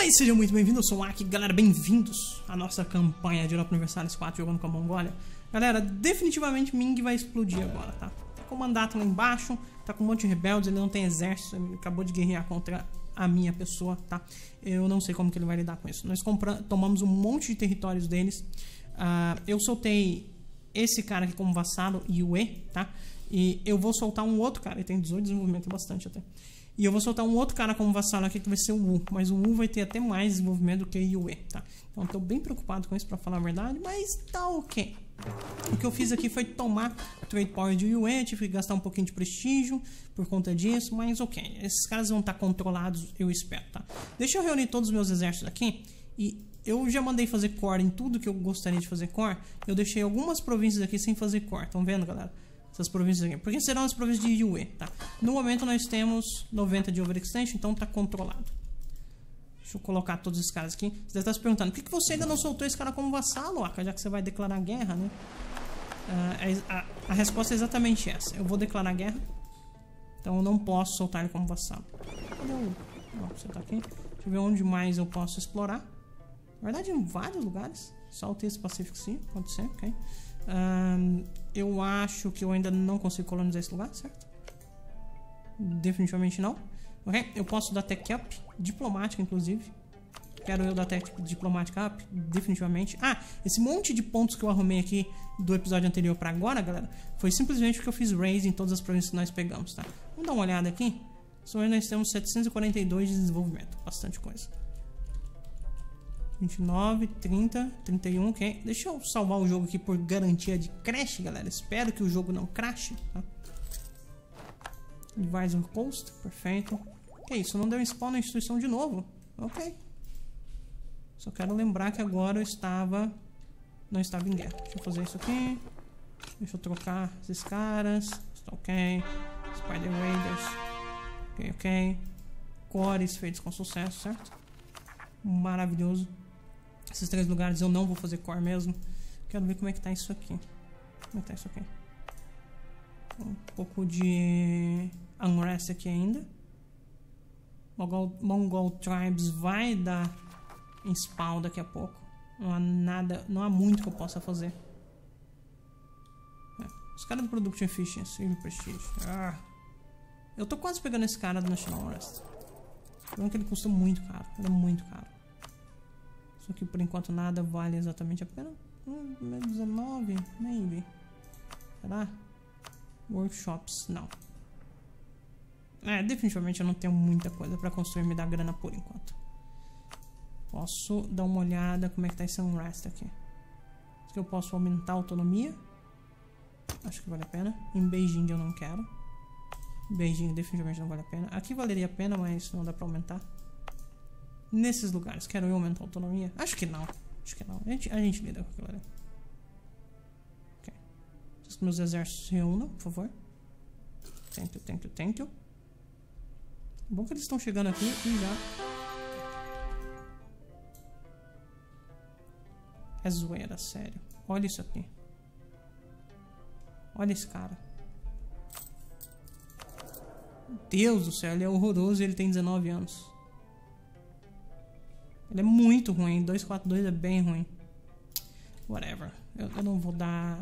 Fala aí, sejam muito bem-vindos, eu sou o Aki, galera, bem-vindos à nossa campanha de Europa Universalis 4 jogando com a Mongólia. Galera, definitivamente Ming vai explodir agora, tá? Tá com o mandato lá embaixo, tá com um monte de rebeldes, ele não tem exército, ele acabou de guerrear contra a minha pessoa, tá? Eu não sei como que ele vai lidar com isso. Nós tomamos um monte de territórios deles, uh, eu soltei esse cara aqui como vassalo, Yue, tá? E eu vou soltar um outro cara, ele tem 18 de desenvolvimento, bastante até. E eu vou soltar um outro cara como vassalo aqui que vai ser o Wu. Mas o Wu vai ter até mais desenvolvimento do que o Yue, tá? Então tô bem preocupado com isso pra falar a verdade, mas tá ok. O que eu fiz aqui foi tomar Trade Power de Yue, tive que gastar um pouquinho de prestígio por conta disso, mas ok. Esses caras vão estar tá controlados, eu espero, tá? Deixa eu reunir todos os meus exércitos aqui e eu já mandei fazer core em tudo que eu gostaria de fazer core. Eu deixei algumas províncias aqui sem fazer core, estão vendo, galera? Essas províncias aqui. Porque serão as províncias de Yue, tá? No momento nós temos 90 de overextension, então tá controlado. Deixa eu colocar todos esses caras aqui. Você deve estar se perguntando, por que, você ainda não soltou esse cara como vassalo, Aka? Já que você vai declarar guerra, né? Uh, a, a, resposta é exatamente essa. Eu vou declarar guerra. Então eu não posso soltar ele como vassalo. Cadê o... Você tá aqui. Deixa eu ver onde mais eu posso explorar. Na verdade, em vários lugares. Só o texto Pacific Sea, pode ser, ok. Um, eu acho que eu ainda não consigo colonizar esse lugar, certo? Definitivamente não. Ok? Eu posso dar tech up, diplomática inclusive. Quero eu dar tech diplomática up, definitivamente. Ah, esse monte de pontos que eu arrumei aqui do episódio anterior para agora, galera, foi simplesmente porque eu fiz raise em todas as províncias que nós pegamos, tá? Vamos dar uma olhada aqui. Só nós temos 742 de desenvolvimento, bastante coisa. 29, 30, 31, ok. Deixa eu salvar o jogo aqui por garantia de crash, galera. Espero que o jogo não crashe, tá? Advisor Post, perfeito. Que isso, não deu spawn na instituição de novo. Ok. Só quero lembrar que agora eu estava... Não estava em guerra. Deixa eu fazer isso aqui. Deixa eu trocar esses caras. Está ok. Spider Raiders. Ok, ok. Cores feitos com sucesso, certo? Maravilhoso. Esses três lugares eu não vou fazer core mesmo. Quero ver como é que tá isso aqui. Como é que tá isso aqui? Um pouco de unrest aqui ainda. Mongol, Mongol Tribes vai dar em spawn daqui a pouco. Não há nada, não há muito que eu possa fazer. É. Os caras do Production Efficiency e Prestige. Ah. Eu tô quase pegando esse cara do National Unrest. O que ele custa muito caro. Ele é muito caro. Só que por enquanto nada vale exatamente a pena. Hum, 19, maybe. Será? Workshops, não. É, definitivamente eu não tenho muita coisa pra construir me dar grana por enquanto. Posso dar uma olhada como é que tá esse unrest aqui. Acho que eu posso aumentar a autonomia. Acho que vale a pena. Em Beijing eu não quero. Beijing definitivamente não vale a pena. Aqui valeria a pena, mas não dá pra aumentar nesses lugares. Quero eu aumentar a autonomia? Acho que não. Acho que não. A gente, a gente lida com aquilo ali. Ok. Que meus exércitos se reúnam, por favor. Thank you, thank you, thank you. Bom que eles estão chegando aqui e já... É zoeira, sério. Olha isso aqui. Olha esse cara. Deus do céu, ele é horroroso e ele tem 19 anos. Ele é muito ruim. 242 é bem ruim. Whatever. Eu, eu, não vou dar...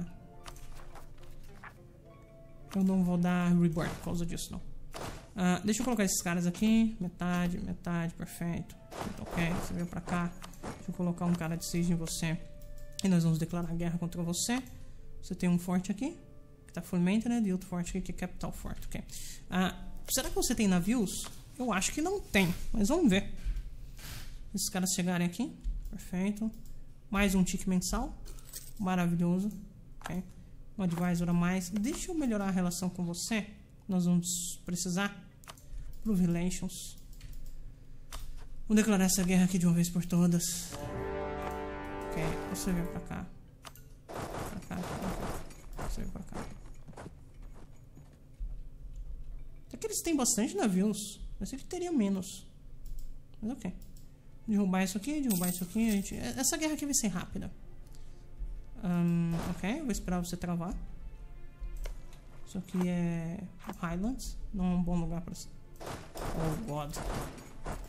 Eu não vou dar rebirth por causa disso, não. Uh, deixa eu colocar esses caras aqui. Metade, metade, perfeito. Ok, você veio pra cá. Deixa eu colocar um cara de 6 em você. E nós vamos declarar guerra contra você. Você tem um forte aqui. Que tá full maintenance. E outro forte aqui que é capital forte. Ok. Uh, será que você tem navios? Eu acho que não tem. Mas vamos ver. Esses caras chegarem aqui. Perfeito. Mais um tique mensal. Maravilhoso. Okay. Um advisor a mais. Deixa eu melhorar a relação com você. Nós vamos precisar. Prove Relations. Vou declarar essa guerra aqui de uma vez por todas. Ok. Você vem pra cá. Pra cá. Pra cá. Você vem pra cá. Até que eles têm bastante navios. Pensei que teria menos. Mas ok. Derrubar isso aqui, derrubar isso aqui. Gente... Essa guerra aqui vai ser rápida. Um, ok, vou esperar você travar. Isso aqui é Highlands. Não é um bom lugar para... Oh, God.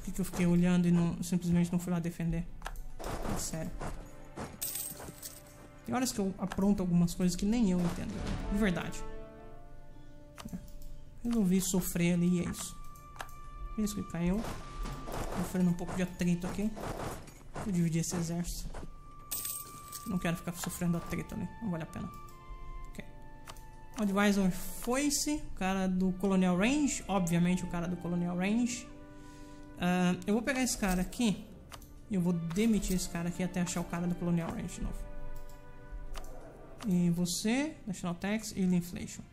Por Por que, eu fiquei olhando e não, simplesmente não fui lá defender? É sério. Tem horas que eu apronto algumas coisas que nem eu entendo. De verdade. É. Resolvi sofrer ali e é isso. Isso que caiu. Sofrendo um pouco de atrito aqui. Vou dividir esse exército. Não quero ficar sofrendo atrito ali. Não vale a pena. Ok. Advisor foi-se. O cara do Colonial Range. Obviamente o cara do Colonial Range. Uh, eu vou pegar esse cara aqui. E eu vou demitir esse cara aqui até achar o cara do Colonial Range de novo. E você, National Tax e Inflation.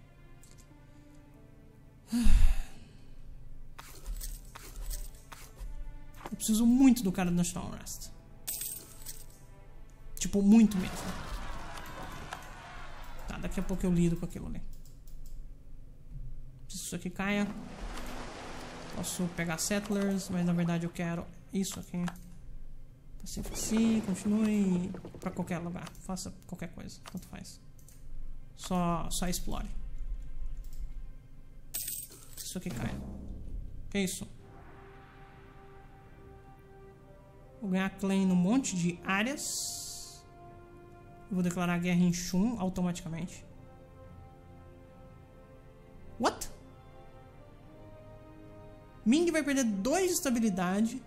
Eu preciso muito do cara do National Rest. Tipo, muito mesmo. Tá, daqui a pouco eu lido com aquilo ali. Preciso que isso aqui caia. Posso pegar Settlers, mas na verdade eu quero isso aqui. Pacifici, continue para qualquer lugar. Faça qualquer coisa, tanto faz. Só, só explore. Isso aqui cai. Que isso? Vou ganhar claim num monte de áreas. vou declarar guerra em Shun automaticamente. What? Ming vai perder 2 de estabilidade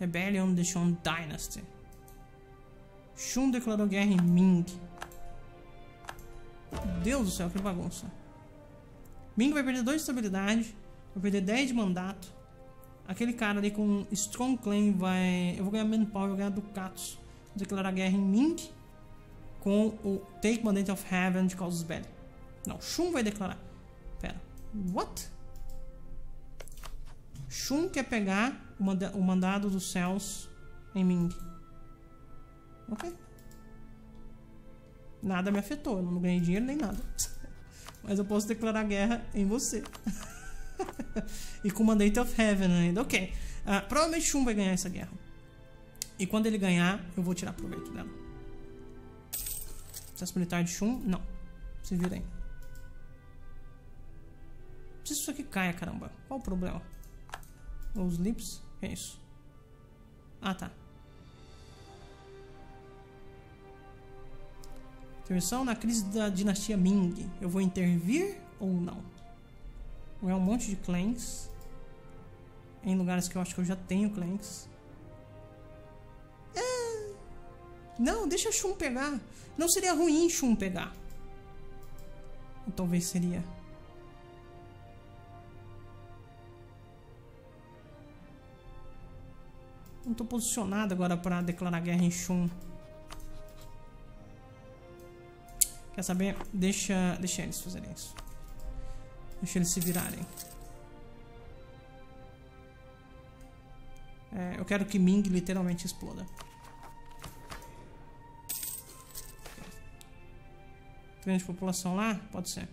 Rebellion the Shun Dynasty. Shun declarou guerra em Ming. Deus do céu, que bagunça. Ming vai perder 2 de estabilidade. Vai perder 10 de mandato. Aquele cara ali com Strong Claim vai. Eu vou ganhar Manpower, vou ganhar Ducatos. Vou declarar guerra em Ming. Com o Take Mandate of Heaven de Causos Belli. Não, Shun vai declarar. Pera. What? Shun quer pegar o, manda o mandado dos céus em Ming. Ok. Nada me afetou. Eu não ganhei dinheiro nem nada. Mas eu posso declarar guerra em você. e com o Mandate of Heaven ainda. Ok. Uh, provavelmente Shun vai ganhar essa guerra. E quando ele ganhar, eu vou tirar proveito dela. Processo militar de Shun? Não. Se vira aí. Preciso isso aqui caia, caramba. Qual o problema? Os lips? Que é isso? Ah, tá. Intervenção na crise da dinastia Ming. Eu vou intervir ou não? Vou um monte de clãs. Em lugares que eu acho que eu já tenho clãs. É... Não, deixa Shun pegar. Não seria ruim Shun pegar. Ou talvez seria. Não tô posicionado agora para declarar guerra em Shun. Quer saber? Deixa, deixa eles fazerem isso. Deixa eles se virarem. É, eu quero que Ming literalmente exploda. Grande população lá? Pode ser.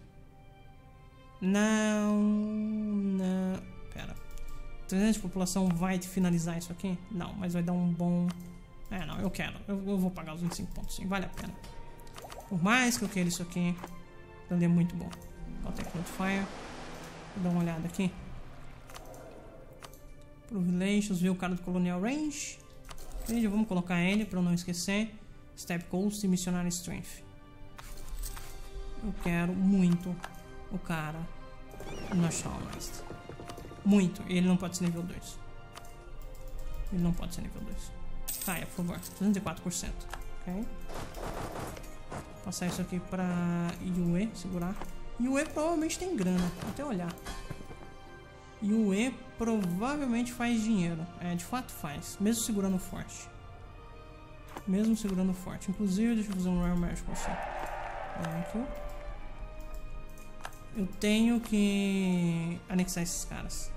Não. Não. 300 de população vai finalizar isso aqui? Não, mas vai dar um bom... É, não, eu quero. Eu, eu vou pagar os 25 pontos sim, vale a pena. Por mais que eu queira isso aqui, ele é muito bom. Contact Modifier. Dar uma olhada aqui. Privilegios, ver o cara do Colonial Range. E vamos colocar ele para não esquecer. Step Coast e Missionary Strength. Eu quero muito o cara Shawnest. Muito. E ele não pode ser nível 2. Ele não pode ser nível 2. Caia, por favor. 204%. Ok. Passar isso aqui pra Yue, segurar. Yue provavelmente tem grana, até olhar. Yue provavelmente faz dinheiro. É, de fato faz. Mesmo segurando forte. Mesmo segurando forte. Inclusive, deixa eu fazer um Royal March com você. Aqui. Eu tenho que anexar esses caras.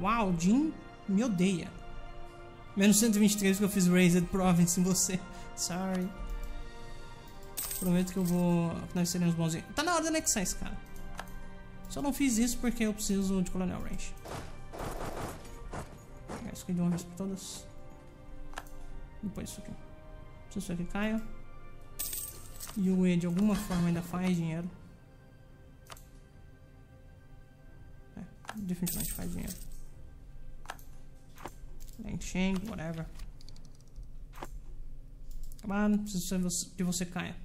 Uau, Jim me odeia. Menos 123 que eu fiz Raised Province em você. Sorry. Prometo que eu vou. nós seremos bonzinhos. Tá na hora de anexar esse cara. Só não fiz isso porque eu preciso de Colonel Range. Vou pegar isso aqui de uma vez por todas. Depois isso aqui. Se isso aqui caia. E o E de alguma forma ainda faz dinheiro. É, definitivamente faz dinheiro. Shang, whatever. On, preciso que você caia.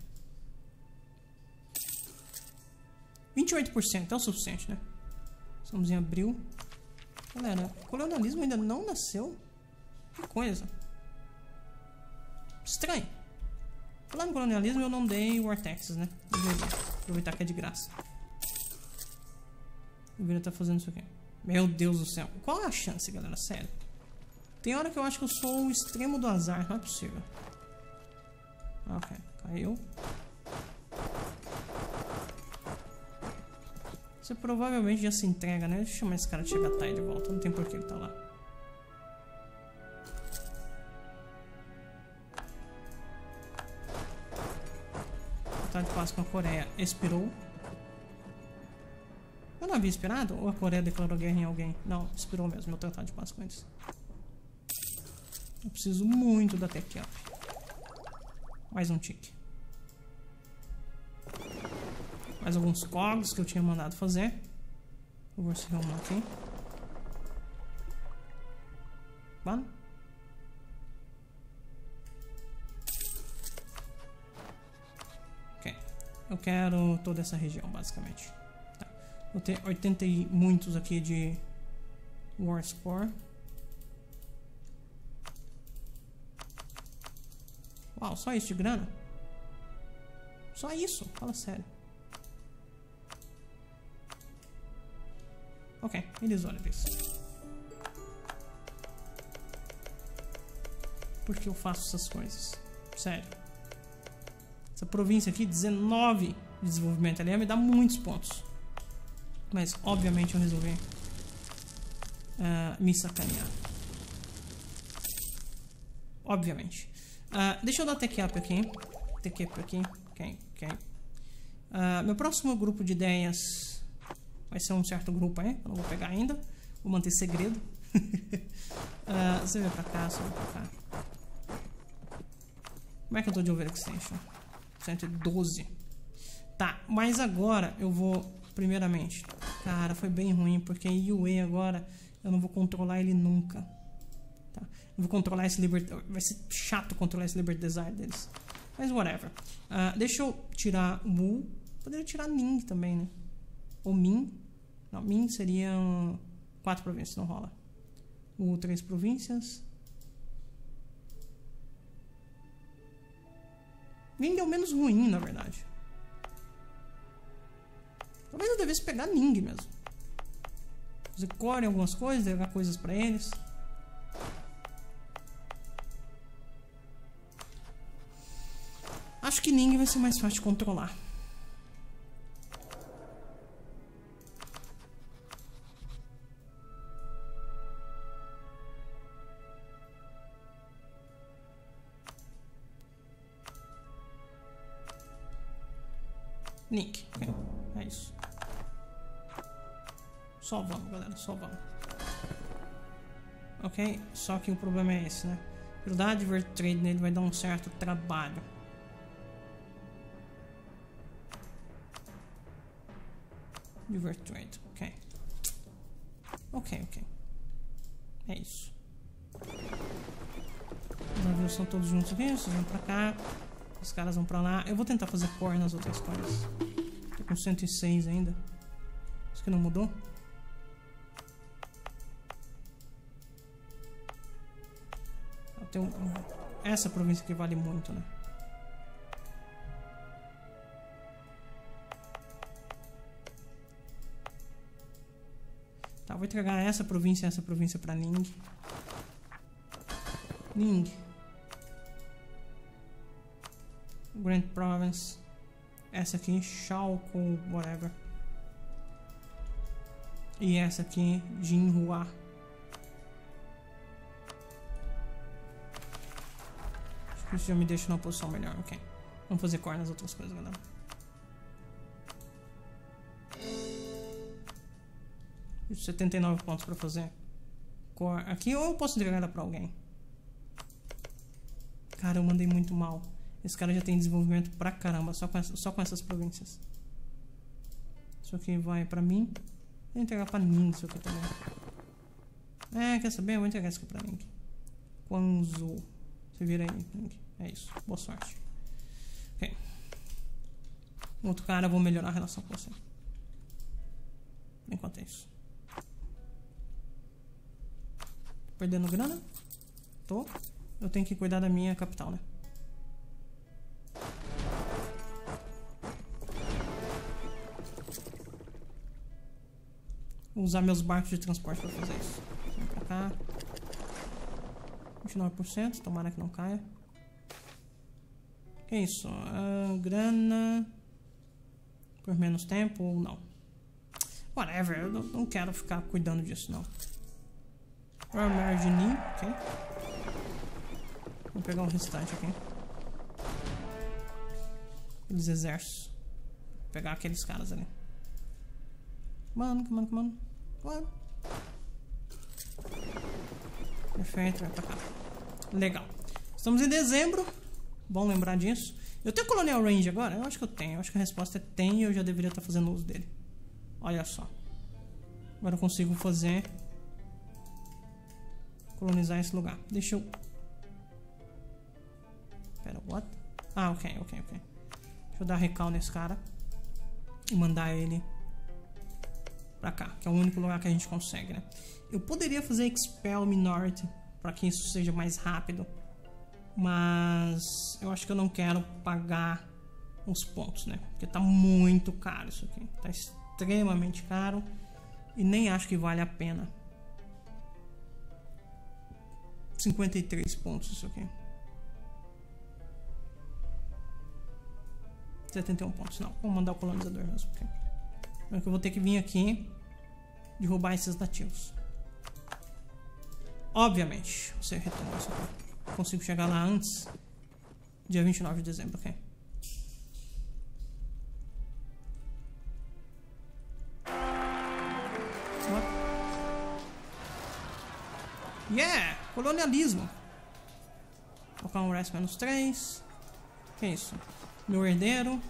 28% é o suficiente, né? Estamos em abril. Galera, o colonialismo ainda não nasceu. Que coisa. Estranho. Falando em colonialismo, eu não dei War Taxes, né? Aproveitar que é de graça. Deveria estar fazendo isso aqui. Meu Deus do céu. Qual é a chance, galera? Sério. Tem hora que eu acho que eu sou o extremo do azar. Não é possível. Ok. Caiu. Você provavelmente já se entrega, né? Deixa eu chamar esse cara de chegar tarde de volta. Não tem por que ele tá lá. Tratado de paz com a Coreia expirou. Eu não havia esperado? Ou a Coreia declarou guerra em alguém? Não, expirou mesmo meu tratado de paz com eles. Eu preciso muito da tech up. Mais um tique. Mais alguns cogs que eu tinha mandado fazer. Vou se arrumar aqui. Mano. Ok. Eu quero toda essa região, basicamente. Tá. Vou ter 80 e muitos aqui de War Spore. Uau, só isso de grana? Só isso? Fala sério. Ok, eles olham isso. Por que eu faço essas coisas? Sério. Essa província aqui, 19 de desenvolvimento. Ela ia me dar muitos pontos. Mas, obviamente, eu resolvi uh, me sacanear. Obviamente. Uh, deixa eu dar tech up aqui. Tech up aqui. Ok, ok. Uh, meu próximo grupo de ideias Vai ser um certo grupo aí, eu não vou pegar ainda. Vou manter segredo. uh, você vem pra cá, você vem pra cá. Como é que eu tô de overextension? 112. Tá, mas agora eu vou, primeiramente... Cara, foi bem ruim, porque UA agora eu não vou controlar ele nunca. Tá? Eu vou controlar esse Liberty... Vai ser chato controlar esse Liberty Design deles. Mas whatever. Uh, deixa eu tirar Wu. Poderia tirar Ning também, né? Ou Min. Não, Min seriam quatro províncias, não rola. O três províncias. Ning é o menos ruim, na verdade. Talvez eu devesse pegar Ning mesmo. Fazer core em algumas coisas, levar coisas pra eles. Acho que Ning vai ser mais fácil de controlar. Nick. É isso. Só vamos, galera. Só vamos. Ok? Só que o problema é esse, né? Pelo dar Advert Trade nele vai dar um certo trabalho. Divert Trade. Ok. Ok, ok. É isso. Os navios são todos juntos aqui. Vocês vão pra cá. Os caras vão pra lá. Eu vou tentar fazer core nas outras coisas. Tô com 106 ainda. Isso que não mudou? Tem um, essa província que vale muito, né? Tá, vou entregar essa província e essa província pra Ning. Ning. Grand Province. Essa aqui, Shalco, whatever. E essa aqui, Jinhua. Acho que isso já me deixa numa posição melhor, ok. Vamos fazer core nas outras coisas, galera. Isso, 79 pontos pra fazer. Core aqui, ou eu posso entregar ela pra alguém. Cara, eu mandei muito mal. Esse cara já tem desenvolvimento pra caramba, só com, essa, só com essas províncias. Isso aqui vai pra mim. Vou entregar pra mim isso aqui também. É, quer saber? Eu vou entregar isso aqui pra mim. Quanzo. Você vira aí. É isso. Boa sorte. Ok. Outro cara, eu vou melhorar a relação com você. Enquanto é isso. Perdendo grana? Tô. Eu tenho que cuidar da minha capital, né? Usar meus barcos de transporte para fazer isso. Vem pra cá. 29%, tomara que não caia. Que isso? Uh, grana. Por menos tempo ou não? Whatever, eu não, quero ficar cuidando disso não. Margini, ok. Vou pegar o restante aqui. Aqueles exércitos. Vou pegar aqueles caras ali. Mano, mano, mano. Claro. Perfeito, vai pra cá. Legal. Estamos em dezembro. Bom lembrar disso. Eu tenho Colonial Range agora? Eu acho que eu tenho. Eu acho que a resposta é tem e eu já deveria estar fazendo uso dele. Olha só. Agora eu consigo fazer... Colonizar esse lugar. Deixa eu... Pera, what? Ah, ok, ok, ok. Deixa eu dar recal nesse cara. E mandar ele pra cá, que é o único lugar que a gente consegue, né? Eu poderia fazer Expel Minority para que isso seja mais rápido, mas eu acho que eu não quero pagar os pontos, né? Porque tá muito caro isso aqui, tá extremamente caro e nem acho que vale a pena. 53 pontos isso aqui. 71 pontos, não. Vou mandar o colonizador mesmo. Okay? É que eu vou ter que vir aqui derrubar esses nativos. Obviamente, você retoma isso aqui. Consigo chegar lá antes. Dia 29 de dezembro, ok? Yeah! Colonialismo. Vou colocar um rest menos 3. Que é isso? Meu herdeiro.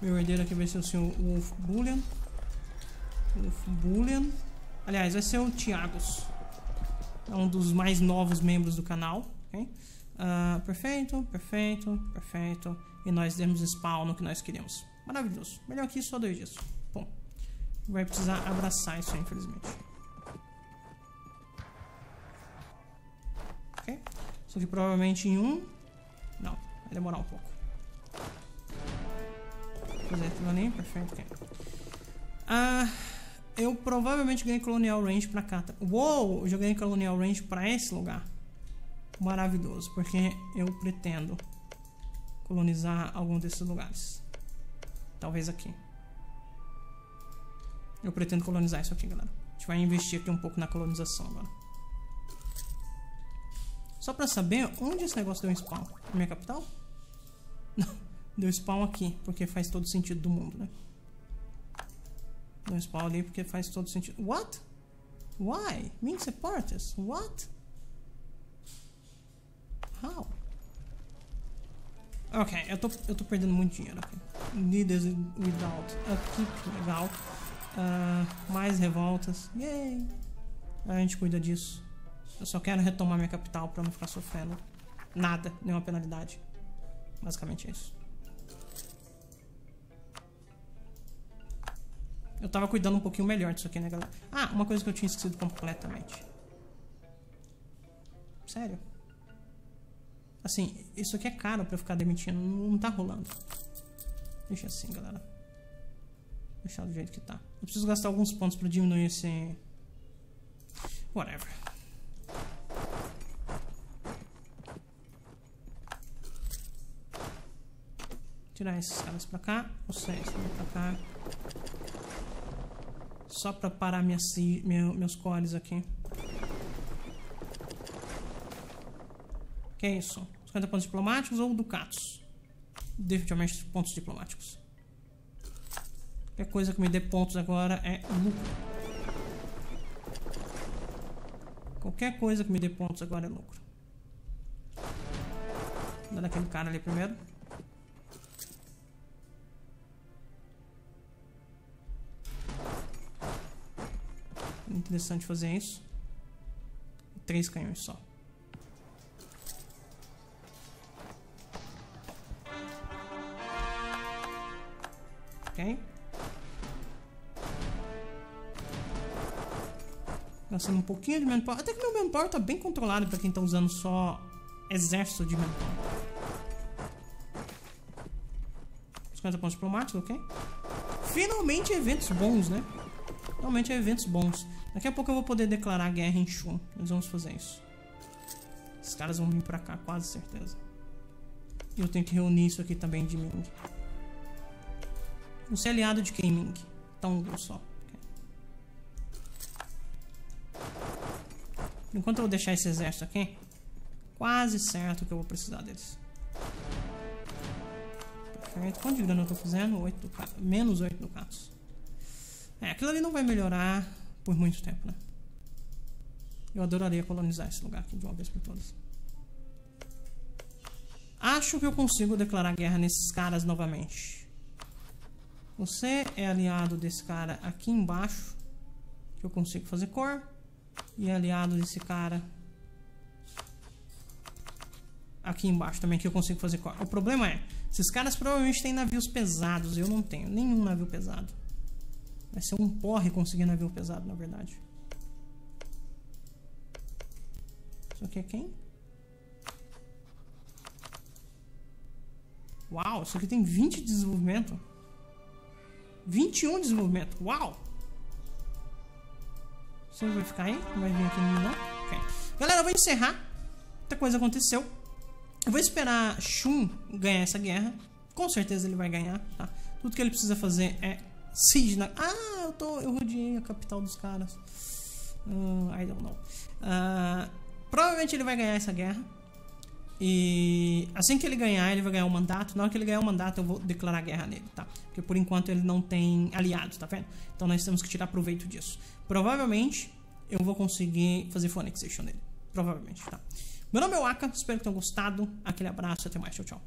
Meu herdeiro aqui vai ser o senhor Wolf Bullion. Wolf Bullion. Aliás, vai ser o Thiagos. É um dos mais novos membros do canal. Okay? Uh, perfeito, perfeito, perfeito. E nós demos spawn no que nós queríamos. Maravilhoso. Melhor que isso, só dois dias. Bom, vai precisar abraçar isso aí, infelizmente. Ok? Isso aqui provavelmente em um... Não, vai demorar um pouco. Fazer aquilo ali, perfeito. Okay. Ah eu provavelmente ganhei Colonial Range pra cá. Uou! Eu já ganhei Colonial Range pra esse lugar. Maravilhoso, porque eu pretendo colonizar algum desses lugares. Talvez aqui. Eu pretendo colonizar isso aqui, galera. A gente vai investir aqui um pouco na colonização agora. Só pra saber, onde esse negócio deu spawn? Na minha capital? Não, deu spawn aqui, porque faz todo sentido do mundo, né? Não ali porque faz todo sentido. What? Why? Mean supporters? What? How? Ok, eu tô, eu tô perdendo muito dinheiro aqui. Leaders without upkeep, legal. Uh, mais revoltas, yay! A gente cuida disso. Eu só quero retomar minha capital pra não ficar sofrendo nada, nenhuma penalidade. Basicamente é isso. Eu tava cuidando um pouquinho melhor disso aqui, né, galera? Ah, uma coisa que eu tinha esquecido completamente. Sério? Assim, isso aqui é caro pra eu ficar demitindo. Não tá rolando. Deixa assim, galera. Deixar do jeito que tá. Eu preciso gastar alguns pontos pra diminuir esse... Whatever. Tirar esses caras pra cá. Vocês pra cá. Só para parar minha, meu, meus cores aqui. Que é isso? 50 pontos diplomáticos ou ducatos? Definitivamente pontos diplomáticos. Qualquer coisa que me dê pontos agora é lucro. Qualquer coisa que me dê pontos agora é lucro. Dar aquele cara ali primeiro. interessante fazer isso. Três canhões só. Ok. Gastando um pouquinho de manpower. Até que meu manpower tá bem controlado pra quem tá usando só exército de manpower. 50 pontos diplomáticos, ok? Finalmente eventos bons, né? Finalmente eventos bons. Daqui a pouco eu vou poder declarar guerra em Shun. Nós vamos fazer isso. Os caras vão vir pra cá, quase certeza. E eu tenho que reunir isso aqui também de Ming. Você é aliado de quem, Ming? Então, só. Enquanto eu vou deixar esse exército aqui, quase certo que eu vou precisar deles. Perfeito. Quanto de grana eu tô fazendo? 8 ducados. Menos 8 ducados. É, aquilo ali não vai melhorar por muito tempo, né? Eu adoraria colonizar esse lugar aqui de uma vez por todas. Acho que eu consigo declarar guerra nesses caras novamente. Você é aliado desse cara aqui embaixo. Que eu consigo fazer cor. E é aliado desse cara aqui embaixo também que eu consigo fazer cor. O problema é, esses caras provavelmente têm navios pesados. Eu não tenho nenhum navio pesado. Vai ser um porre conseguir navio pesado, na verdade. Isso aqui é quem? Uau, isso aqui tem 20 de desenvolvimento. 21 de desenvolvimento. Uau! Você vai ficar aí? Não vai vir aqui no não? Ok. Galera, eu vou encerrar. Muita coisa aconteceu. Eu vou esperar Shun ganhar essa guerra. Com certeza ele vai ganhar, tá? Tudo que ele precisa fazer é siege na... Ah, eu, tô, eu rodeei a capital dos caras. Uh, I don't know. Uh, provavelmente ele vai ganhar essa guerra. E assim que ele ganhar, ele vai ganhar o um mandato. Na hora que ele ganhar o um mandato, eu vou declarar guerra nele, tá? Porque por enquanto ele não tem aliados, tá vendo? Então nós temos que tirar proveito disso. Provavelmente eu vou conseguir fazer phonexation nele. Provavelmente, tá? Meu nome é Waka, espero que tenham gostado. Aquele abraço e até mais. Tchau, tchau.